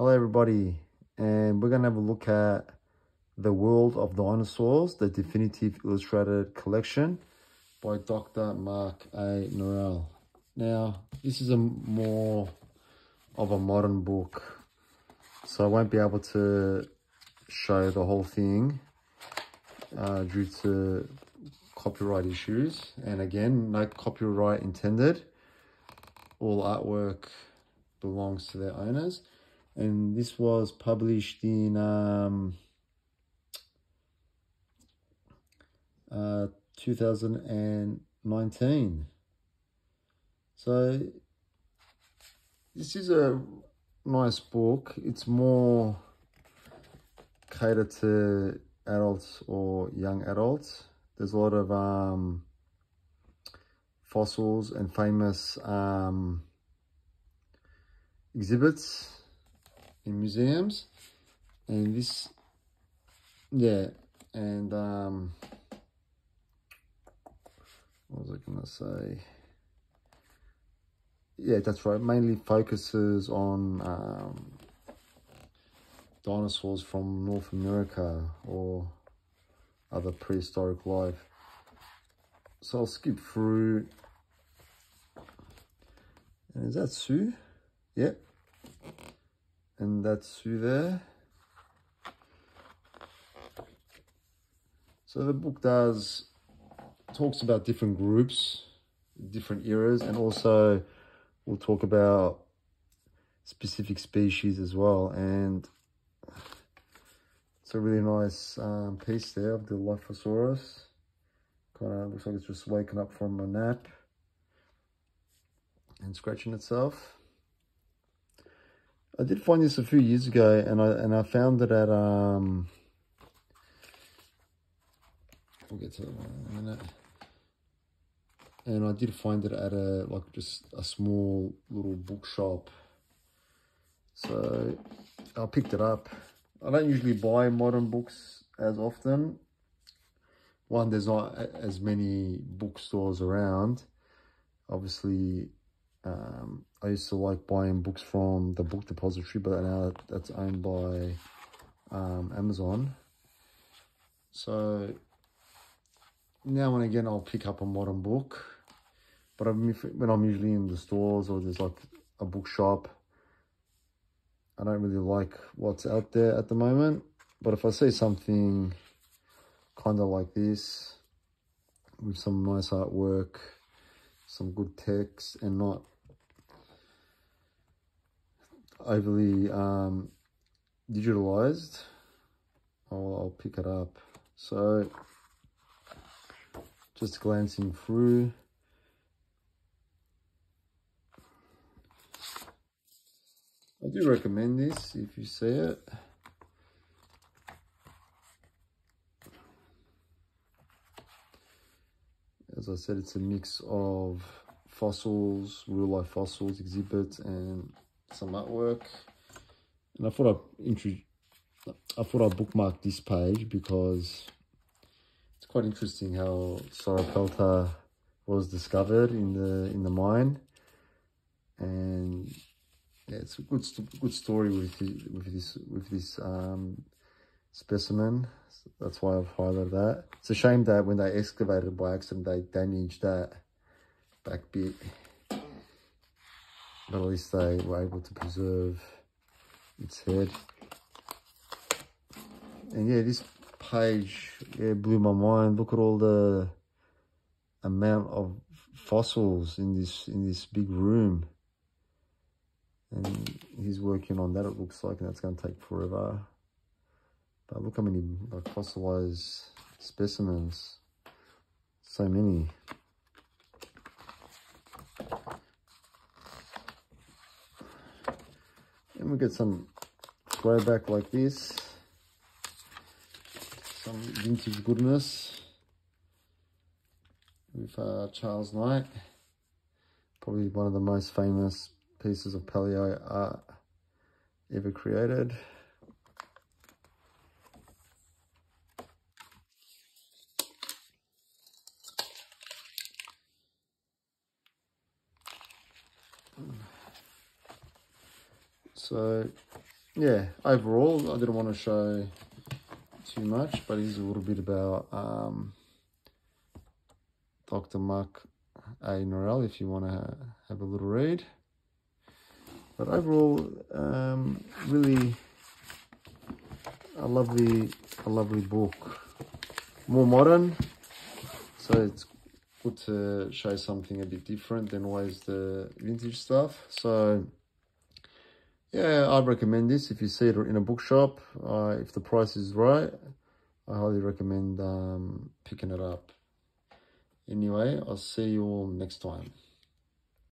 Hello everybody and we're going to have a look at The World of Dinosaurs, the definitive illustrated collection by Dr. Mark A. Norell. Now this is a more of a modern book so I won't be able to show the whole thing uh, due to copyright issues and again no copyright intended all artwork belongs to their owners and this was published in um, uh, 2019 so this is a nice book. It's more catered to adults or young adults. There's a lot of um, fossils and famous um, exhibits in museums and this yeah and um what was i gonna say? Yeah that's right. Mainly focuses on um dinosaurs from north america or other prehistoric life. So i'll skip through. And is that sue? Yep. and that's through there. So the book does talks about different groups, different eras, and also we'll talk about specific species as well. And it's a really nice um, piece there of the Dilophosaurus. Kind of looks like it's just waking up from a nap and scratching itself. I did find this a few years ago, and I and I found it at um. We'll get to that in a minute. And I did find it at a like just a small little bookshop. So I picked it up. I don't usually buy modern books as often. One, there's not as many bookstores around. Obviously, um, I used to like buying books from the book depository, but now that's owned by um, Amazon. So now and again, I'll pick up a modern book, but when I'm usually in the stores or there's like a bookshop, I don't really like what's out there at the moment. But if I see something kind of like this with some nice artwork, some good text and not overly um, digitalized, I'll, I'll pick it up. So just glancing through. I do recommend this if you see it. As I said, it's a mix of fossils, real life fossils, exhibits, and some artwork. And I thought I I thought I'd bookmark this page because it's quite interesting how Sauropelta was discovered in the in the mine, and yeah, it's a good good story with with this with this um, specimen. That's why I've highlighted that. It's a shame that when they excavated by accident, they damaged that back bit but at least they were able to preserve its head. And yeah, this page yeah, blew my mind. Look at all the amount of fossils in this in this big room. And he's working on that, it looks like, and that's going to take forever. But look how many fossilized specimens. So many. And we get some throwback like this. Some vintage goodness with uh, Charles Knight. Probably one of the most famous pieces of paleo art ever created. So yeah, overall, I didn't want to show too much, but here's a little bit about um, Dr. Mark A. Norell if you want to have a little read. But overall, um, really a lovely, a lovely book. More modern, so it's good to show something a bit different than always the vintage stuff. So yeah, I'd recommend this if you see it in a bookshop. Uh, if the price is right, I highly recommend um, picking it up. Anyway, I'll see you all next time.